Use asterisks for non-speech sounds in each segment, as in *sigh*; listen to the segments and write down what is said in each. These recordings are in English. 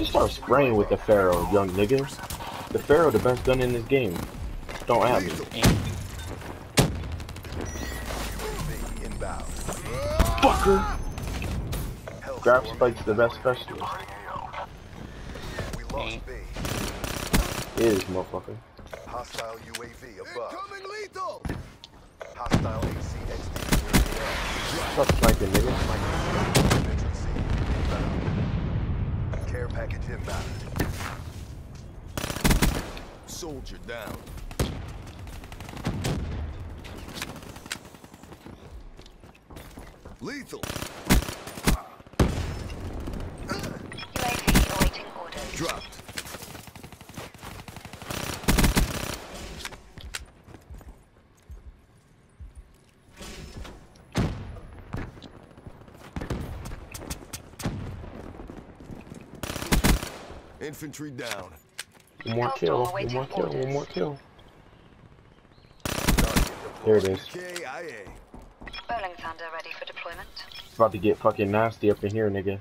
Just start spraying with the Pharo, young nigga. The Pharo, the best gun in this game. Don't at me. Fucker! Grab Spike's the best specialist. We. Is, motherfucker. Hostile UAV above. Incoming lethal! Hostile ACXD near the edge. Stop sniping, nigga. Care package inbound. Soldier down. Lethal. UAV awaiting orders. Dropped. Infantry down. One more oh, kill, one more kill, one more kill. There it deployed. is. KIA. Rolling Thunder ready for deployment. It's about to get fucking nasty up in here, nigga.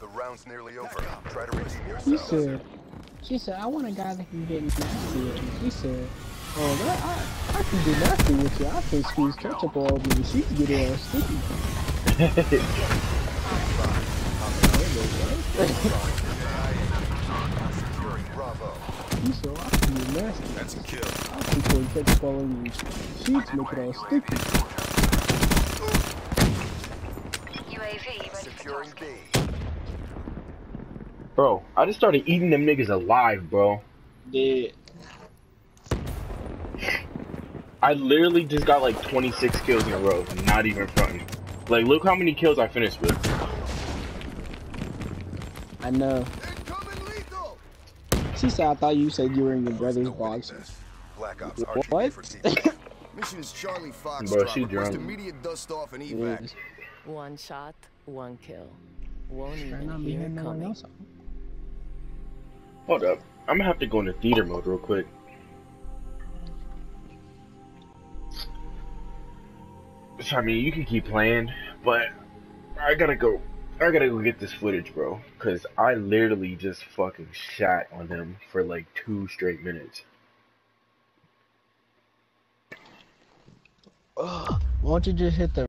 The round's nearly over. Try to redeem She yourself. said, she said, I want a guy that can get nasty with me. She said, oh, that, I, I can get nasty with you. I can squeeze ketchup all over you. She can get it all sticky. *laughs* get nasty. That's a kill. I can pour ketchup all over you. Sheets make it all sticky. UAV Securing. B. Bro, I just started eating them niggas alive, bro. Yeah. I literally just got like 26 kills in a row, not even fronting. Like, look how many kills I finished with. I know. Incoming. She said, I thought you said you were in your brother's box. this. Black Ops What? RGB for *laughs* Mission is Charlie Fox. Bro, she drunk. immediate dust off and Yeah. evac. One shot, one kill. Won't Try even not to be hear hearing it no coming. Hold up. I'm gonna have to go into theater mode real quick. So, I mean, you can keep playing, but I gotta go. I gotta go get this footage, bro. Cause I literally just fucking shot on them for like two straight minutes. Why don't you just hit the